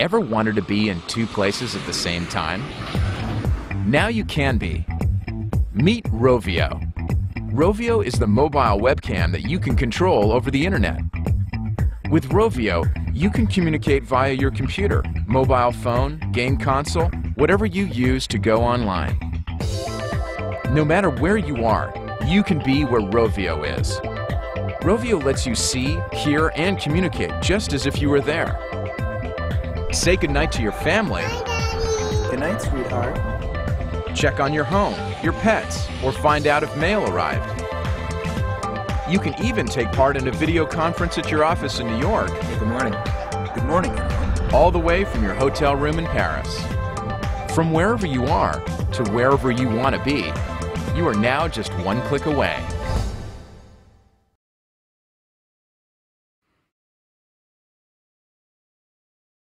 Ever wanted to be in two places at the same time? Now you can be. Meet Rovio. Rovio is the mobile webcam that you can control over the internet. With Rovio, you can communicate via your computer, mobile phone, game console, whatever you use to go online. No matter where you are, you can be where Rovio is. Rovio lets you see, hear, and communicate just as if you were there. Say goodnight to your family, Good night, sweetheart. check on your home, your pets, or find out if mail arrived. You can even take part in a video conference at your office in New York, Hey, good morning. Good morning, all the way from your hotel room in Paris. From wherever you are to wherever you want to be, you are now just one click away.